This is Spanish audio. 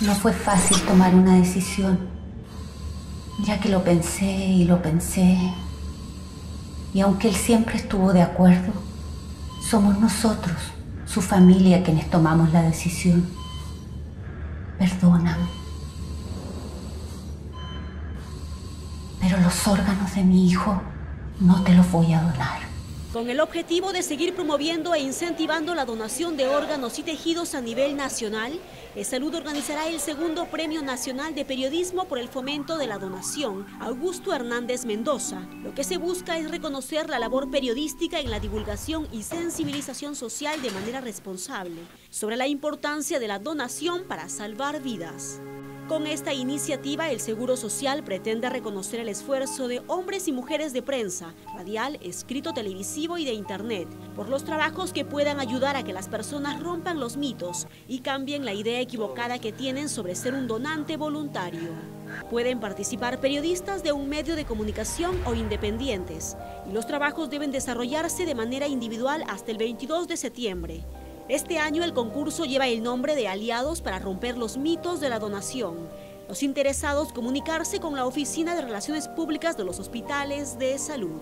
No fue fácil tomar una decisión, ya que lo pensé y lo pensé. Y aunque él siempre estuvo de acuerdo, somos nosotros, su familia, quienes tomamos la decisión. Perdóname. Pero los órganos de mi hijo no te los voy a donar. Con el objetivo de seguir promoviendo e incentivando la donación de órganos y tejidos a nivel nacional, Salud organizará el segundo Premio Nacional de Periodismo por el Fomento de la Donación, Augusto Hernández Mendoza. Lo que se busca es reconocer la labor periodística en la divulgación y sensibilización social de manera responsable sobre la importancia de la donación para salvar vidas. Con esta iniciativa, el Seguro Social pretende reconocer el esfuerzo de hombres y mujeres de prensa, radial, escrito televisivo y de Internet, por los trabajos que puedan ayudar a que las personas rompan los mitos y cambien la idea equivocada que tienen sobre ser un donante voluntario. Pueden participar periodistas de un medio de comunicación o independientes, y los trabajos deben desarrollarse de manera individual hasta el 22 de septiembre. Este año el concurso lleva el nombre de Aliados para romper los mitos de la donación. Los interesados comunicarse con la Oficina de Relaciones Públicas de los Hospitales de Salud.